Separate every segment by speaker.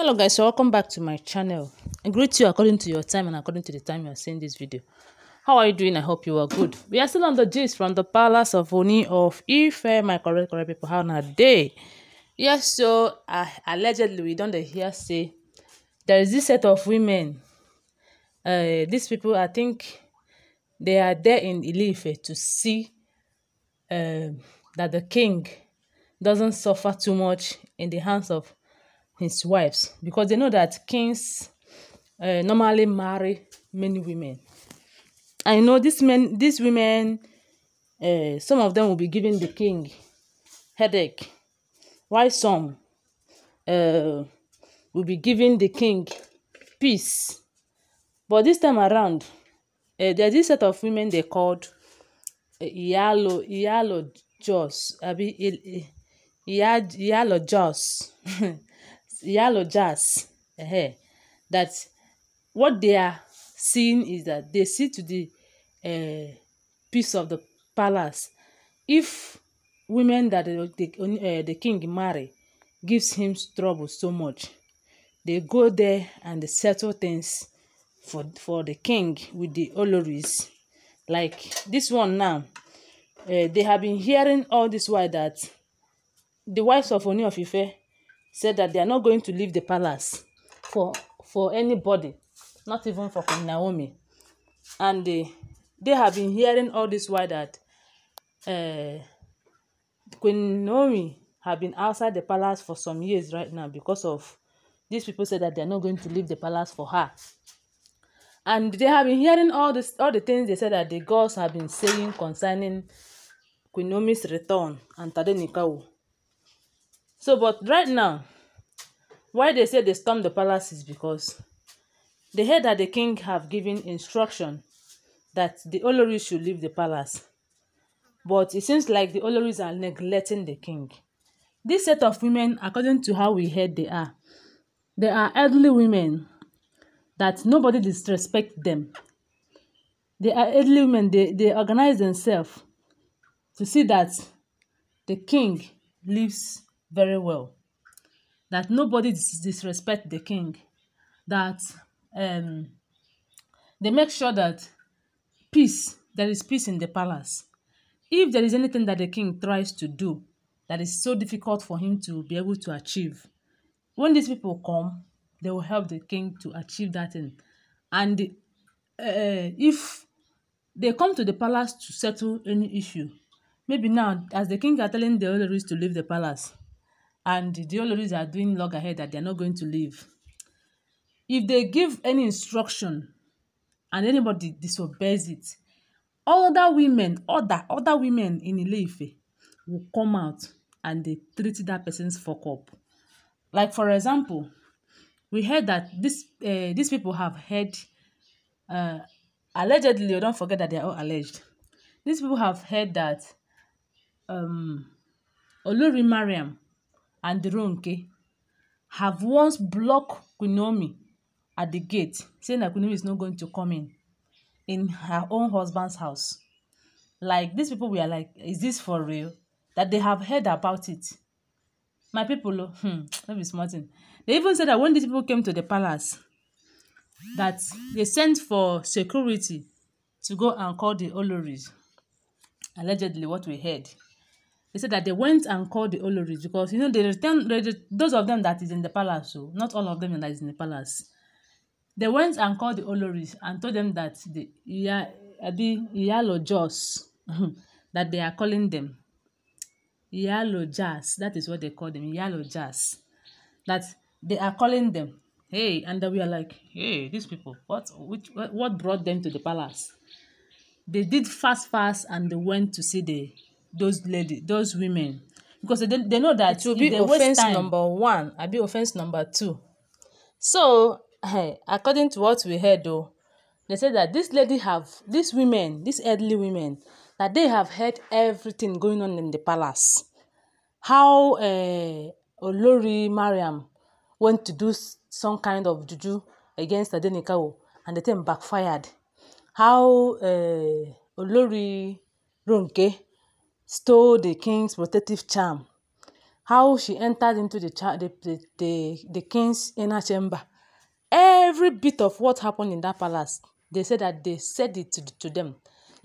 Speaker 1: hello guys. So welcome back to my channel. I greet you according to your time and according to the time you are seeing this video. How are you doing? I hope you are good. We are still on the gist from the palace of oni of ife my correct correct people. How na day yes so uh, allegedly we don dey hear say there is this set of women. Uh, these people i think they are there in Ile-Ife to see um, that the king doesn't suffer too much in the hands of his wives because they know that kings uh, normally marry many women. I know these men, these women, uh, some of them will be giving the king headache, while some uh, will be giving the king peace. But this time around, uh, there's this set of women they called uh, Iyalo Iyalo Jos abi Iyalojas uh, that what they are seeing is that they see to the uh, peace of the palace. If women that the, the, uh, the king marry gives him trouble so much they go there and they settle things for for the king with the oloris. Like this one now uh, they have been hearing all this while that the wives of Ooni of Ife said that they are not going to leave the palace for for anybody not even for Queen Naomi and they they have been hearing all this while that uh, Queen Naomi have been outside the palace for some years right now because of these people said that they are not going to leave the palace for her and they have been hearing all this all the things they said that the gods have been saying concerning Queen Naomi's return and Tadenikawo. So, but right now, why they say they stormed the palace is because they heard that the king have given instruction that the Oloris should leave the palace. But it seems like the Oloris are neglecting the king. This set of women, according to how we heard they are, they are elderly women that nobody disrespect them. They are elderly women, they, they organize themselves to see that the king lives very well. That nobody dis disrespect the king. That um, they make sure that peace, there is peace in the palace. If there is anything that the king tries to do that is so difficult for him to be able to achieve, when these people come, they will help the king to achieve that thing. And uh, if they come to the palace to settle any issue, maybe now, as the king are telling the Oloris to leave the palace, and the Oloris are doing loggerhead that they're not going to leave, if they give any instruction and anybody disobeys it, other women, other other women in Ile-Ife will come out and they treat that person's fuck up. Like for example, we heard that this uh, these people have heard uh, allegedly, don't forget that they are all alleged. These people have heard that um, Olori Mariam and Ronke have once blocked Queen at the gate, saying that Queen is not going to come in in her own husband's house. Like these people were like, is this for real? That they have heard about it. My people, hmm, that be smart thing. They even said that when these people came to the palace, that they sent for security to go and call the Oloris. Allegedly, what we heard. They said that they went and called the Oloris because, you know, they return, those of them that is in the palace, so not all of them that is in the palace. They went and called the Oloris and told them that the Iya, Abi, Iyalo Jos, that they are calling them. Iyalojas, that is what they call them, Iyalojas. That they are calling them hey and we are like hey these people what which what brought them to the palace they did fast fast and they went to see the those lady those women. Because they, they know that
Speaker 2: it will be offense number one. Abi offense number two. So hey, according to what we heard though
Speaker 1: they said that this lady have these women these elderly women that they have heard everything going on in the palace. How uh, olori mariam went to do some kind of juju against Tadenikawo and the thing backfired. How uh, Olori Ronke stole the king's protective charm. how she entered into the, cha- the, the, the, the king's inner chamber. Every bit of what happened in that palace, they said that they said it to, to them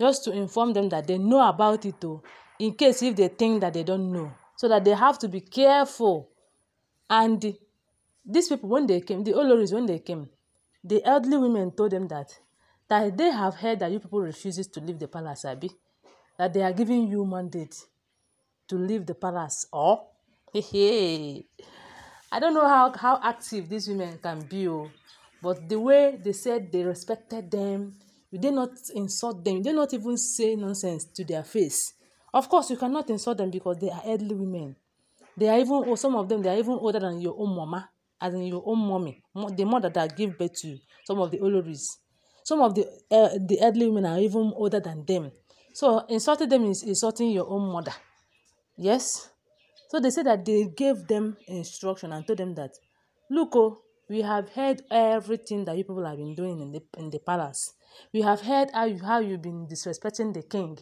Speaker 1: just to inform them that they know about it too, in case if they think that they don't know. So that they have to be careful. And these people, when they came, the Oloris, when they came, the elderly women told them that that they have heard that you people refuses to leave the palace, Abi, that they are giving you mandate to leave the palace. Or, hey, hey. I don't know how, how active these women can be, oh, but the way they said they respected them, you did not insult them, you did not even say nonsense to their face. Of course, you cannot insult them because they are elderly women. They are even, oh, some of them, they are even older than your own mama, as in your own mommy, the mother that gave birth to some of the Oloris. Some of the uh, the elderly women are even older than them. So insulting them is insulting your own mother. Yes. So they said that they gave them instruction and told them that, look, oh, we have heard everything that you people have been doing in the in the palace. We have heard how you how you've been disrespecting the king.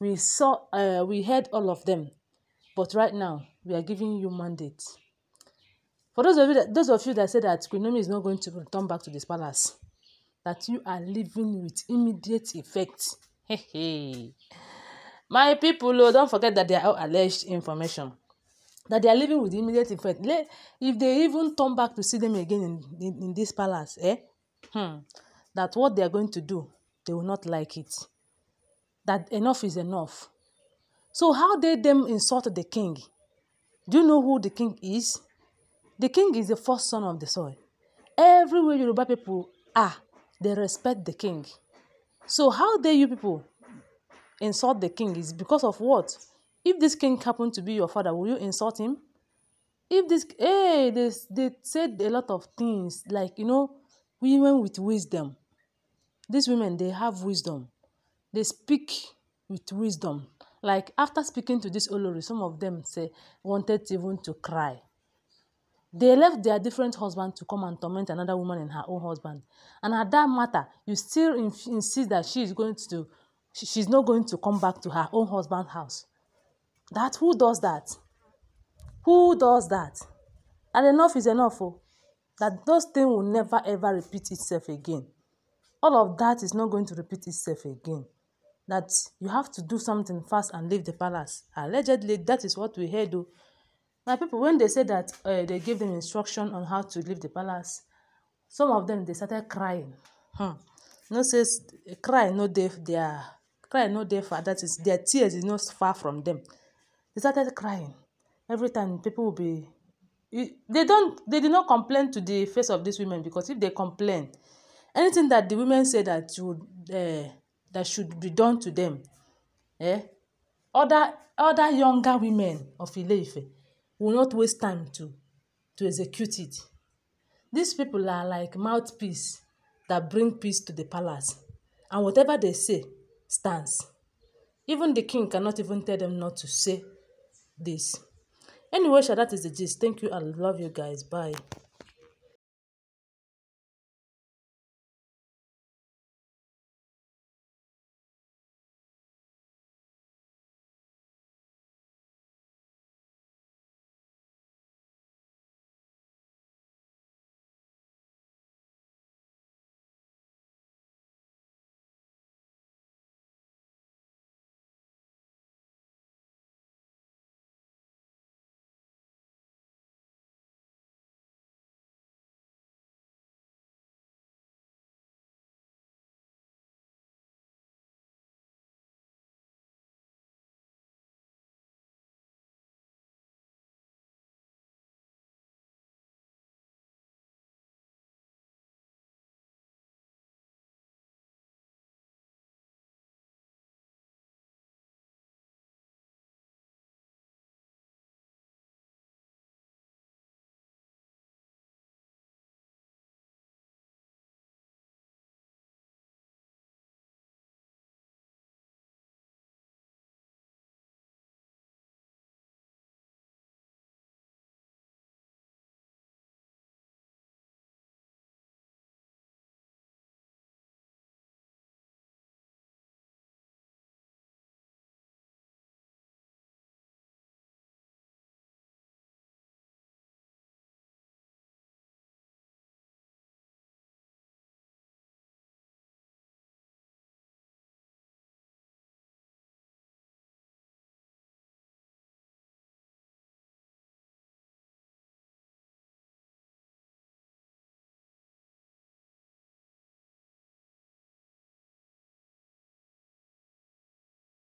Speaker 1: We saw uh, we heard all of them. But right now we are giving you mandate. For those of you that those of you that say that Queen is not going to return back to this palace, that you are living with immediate effect. My people, oh, don't forget that they are alleged information. That they are living with immediate effect. If they even turn back to see them again in, in, in this palace, eh? Hmm. That what they are going to do, they will not like it. That enough is enough. So how did them insult the king? Do you know who the king is? The king is the first son of the soil. Everywhere Yoruba people are, they respect the king. So how dare you people insult the king is because of what? If this king happened to be your father, will you insult him? If this, hey, they, they said a lot of things like, you know, women with wisdom. These women, they have wisdom. They speak with wisdom. Like after speaking to this Olori, some of them say wanted even to cry. They left their different husband to come and torment another woman and her own husband. And at that matter, you still insist that she is going to, she's not going to come back to her own husband's house. That who does that? Who does that? And enough is enough. Oh. That those things will never ever repeat itself again. All of that is not going to repeat itself again. That you have to do something fast and leave the palace. Allegedly, that is what we heard. Though. My people, when they said that uh, they gave them instruction on how to leave the palace, some of them they started crying. Hmm. No says cry no they their cry no deaf that is their tears is not far from them. They started crying. Every time people will be they don't they did not complain to the face of these women because if they complain, anything that the women say that should uh, that should be done to them, eh? Other other younger women of ile will not waste time to to execute it. These people are like mouthpiece that bring peace to the palace, and whatever they say stands. Even the king cannot even tell them not to say this. Anyway, that is the gist. Thank you. I love you guys. Bye.